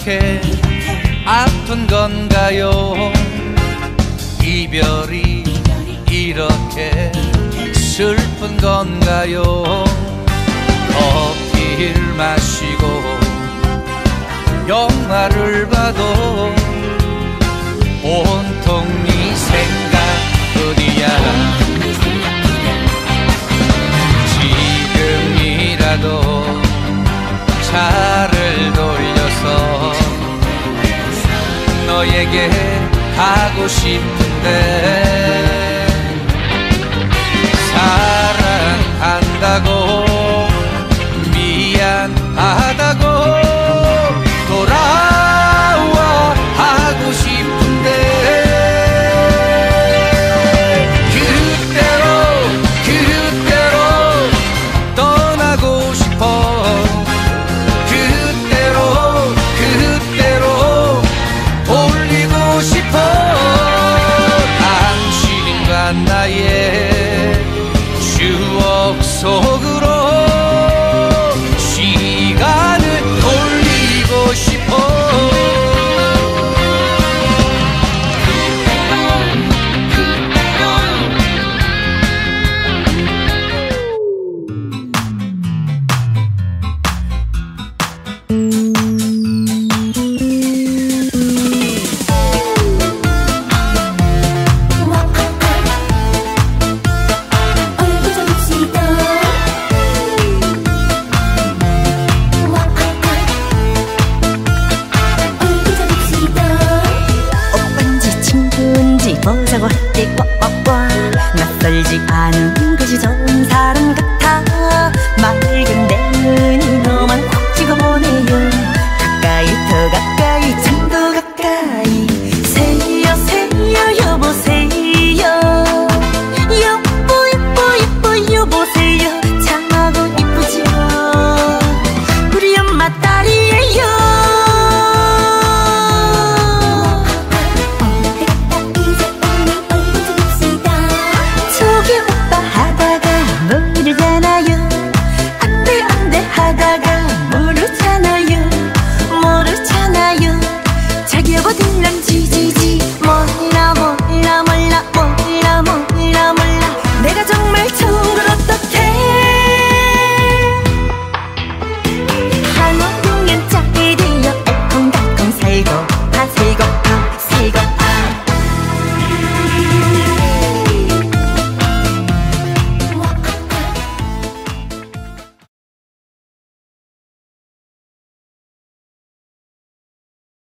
이렇게 아픈 건가요? 이별이 이렇게 슬픈 건가요? 커피를 마시고 영화를 봐도 온통 네 생각뿐이야. 지금이라도 차 너에게 가고 싶은데. 사